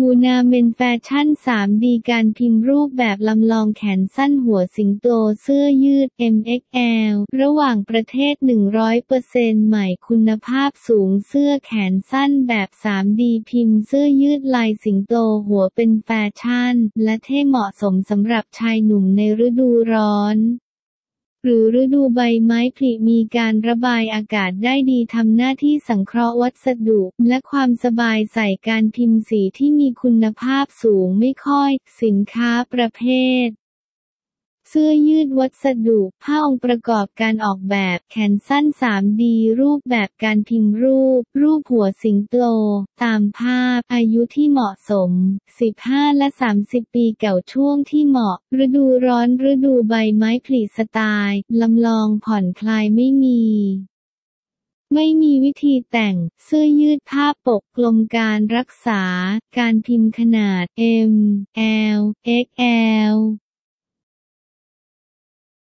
Moonar Men Fashion 3D การพิมพ์รูปแบบลำลองแขนสั้นหัวสิงโตเสื้อยืด M XL ระหว่างประเทศ 100%ใหม่คุณภาพสูงเสื้อแขนสั้นแบบ 3D พิมพ์เสื้อยืดลายสิงโตหัวเป็นแฟชั่น และเท่เหมาะสมสำหรับชายหนุ่มในฤดูร้อน หรือฤดูใบไม้ผลิมีการระบายอากาศได้ดีทำหน้าที่สังเคราะห์วัสดุ และความสบายใส่การพิมพ์สีที่มีคุณภาพสูงไม่ค่อย สินค้าประเภท เสื้อยืดวัสดุ ผ้าองค์ประกอบการออกแบบ แขนสั้น 3D รูปแบบการพิมพ์รูป รูปหัวสิงโต ตามภาพ อายุที่เหมาะสม 15 และ 30 ปีเก่าช่วงที่เหมาะ ฤดูร้อนฤดูใบไม้ผลิสไตล์ลำลองผ่อนคลายไม่มีไม่มีวิธีแต่ง เสื้อยืดผ้าปกกลมการรักษา การพิมพ์ขนาด M L XL